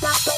Bye.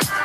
Stop.